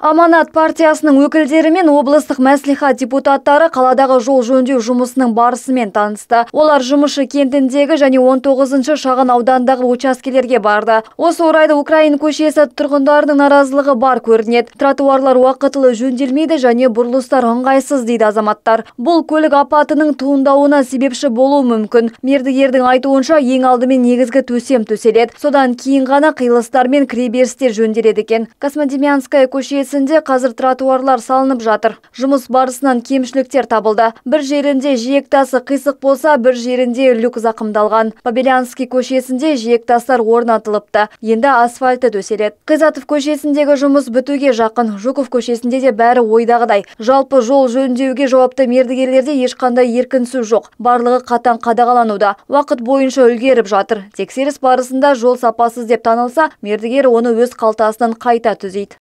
Аманат партиясының өкілдері мен облыстық мәслихат депутаттары қаладағы жол жөндеу жұмысының барысымен танысты. Олар жұмысшы кентіндегі және 19-шы шағын аудандағы учаскелерге барды. Осы орайда Украин көшесі тұрғындарының наразылығы бар көрінеді. Тротуарлар уақытылы жөнделмейді және бұрылыстар ыңғайсыз дейді азаматтар. Бұл көлік апатының туындауына себепші болуы мүмкін. Мердігердің айтуынша ең алдымен негізгі төсем төселеді. Содан кейін ғана қиылыстар мен кіреберістер жөнделеді екен. Космодемьянская көшесі көшесінде қазір тротуарлар салынып жатыр. Жұмыс барысынан кемшіліктер табылды. Бір жерінде жиектасы қисық болса, бір жерінде люк зақымдалған. Побелянский көшесінде жиектастар орнатылыпты. Енді асфальты төселеді. Қизатов көшесіндегі жұмыс бітуге жақын. Жуков көшесінде де бәрі ойдағыдай. Жалпы жол жөндеуге жауапты мердігерлерде ешқандай еркінсіз жоқ. Барлығы қатаң қадағалануда. Уақыт бойынша үлгеріп жатыр. Тексеріс барысында жол сапасыз деп танылса, мердігер оны өз қалтасынан қайта түзейді.